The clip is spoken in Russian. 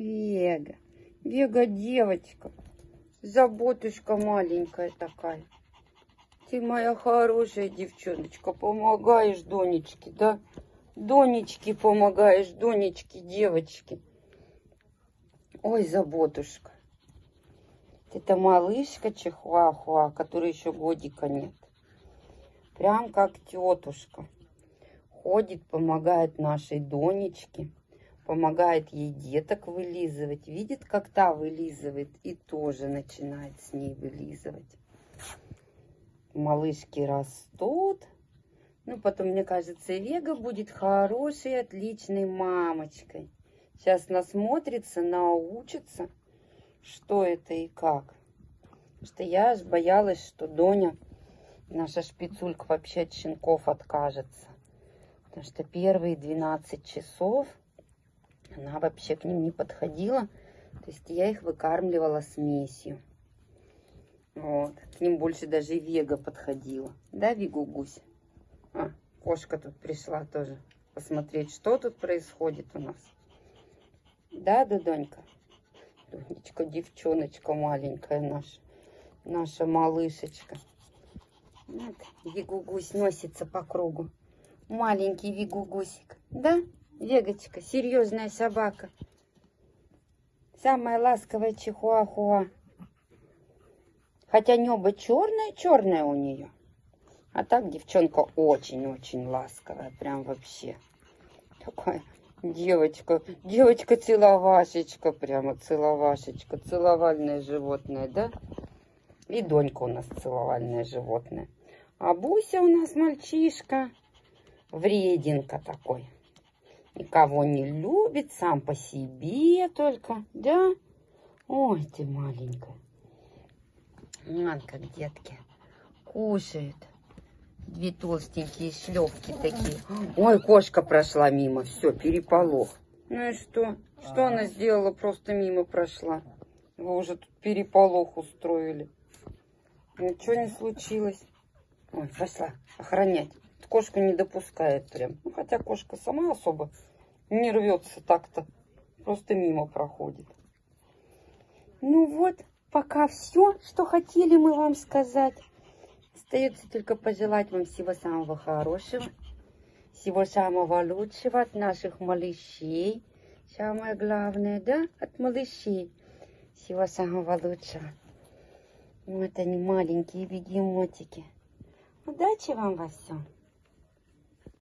Вега. Вега девочка. Заботушка маленькая такая. Ты моя хорошая девчоночка. Помогаешь Донечке, да? Донечке помогаешь, Донечке, девочки. Ой, заботушка. Это малышка Чихуахуа, которой еще годика нет. Прям как тетушка. Ходит, помогает нашей Донечке. Помогает ей деток вылизывать. Видит, как та вылизывает. И тоже начинает с ней вылизывать. Малышки растут. Ну, потом, мне кажется, Вега будет хорошей, отличной мамочкой. Сейчас насмотрится, научится, что это и как. Потому что я аж боялась, что Доня, наша шпицулька, вообще от щенков откажется. Потому что первые 12 часов она вообще к ним не подходила. То есть я их выкармливала смесью. Вот. К ним больше даже Вега подходила. Да, Вигу гусь? А, кошка тут пришла тоже посмотреть, что тут происходит у нас. Да, Дудонька? Дудочка, девчоночка маленькая наша. Наша малышечка. Вот, Вигу-гусь носится по кругу. Маленький Вигу-гусик. Да, Вегочка, серьезная собака. Самая ласковая чихуахуа. Хотя небо черное-черное у нее. А так девчонка очень-очень ласковая. Прям вообще. Такая девочка. Девочка-целовашечка. Прямо целовашечка. Целовальное животное, да? И Донька у нас целовальное животное. А Буся у нас мальчишка. Врединка такой. Никого не любит, сам по себе только, да? Ой, ты маленькая. Вон как детки кушают. Две толстенькие шлепки такие. Ой, кошка прошла мимо. Все, переполох. Ну и что? Что она сделала? Просто мимо прошла. Вы уже тут переполох устроили. Ничего не случилось. Ой, пошла охранять. Кошку не допускает прям. Ну, хотя кошка сама особо не рвется так-то. Просто мимо проходит. Ну вот, пока все, что хотели мы вам сказать. Остается только пожелать вам всего самого хорошего, всего самого лучшего от наших малышей. Самое главное, да, от малышей. Всего самого лучшего. Вот они, маленькие бегемотики. Удачи вам во всем.